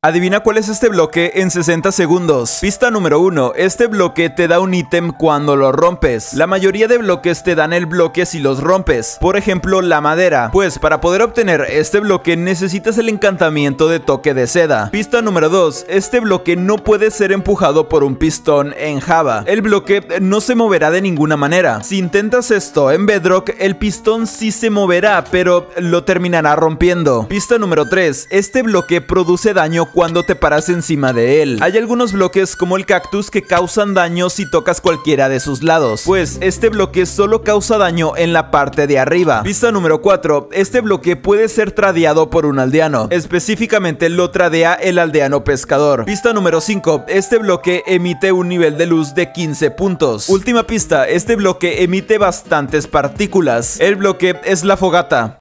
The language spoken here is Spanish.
Adivina cuál es este bloque en 60 segundos. Pista número 1. Este bloque te da un ítem cuando lo rompes. La mayoría de bloques te dan el bloque si los rompes. Por ejemplo, la madera. Pues para poder obtener este bloque necesitas el encantamiento de toque de seda. Pista número 2. Este bloque no puede ser empujado por un pistón en Java. El bloque no se moverá de ninguna manera. Si intentas esto en Bedrock, el pistón sí se moverá, pero lo terminará rompiendo. Pista número 3. Este bloque produce daño cuando te paras encima de él. Hay algunos bloques como el cactus que causan daño si tocas cualquiera de sus lados, pues este bloque solo causa daño en la parte de arriba. Pista número 4. Este bloque puede ser tradeado por un aldeano, específicamente lo tradea el aldeano pescador. Pista número 5. Este bloque emite un nivel de luz de 15 puntos. Última pista, este bloque emite bastantes partículas. El bloque es la fogata.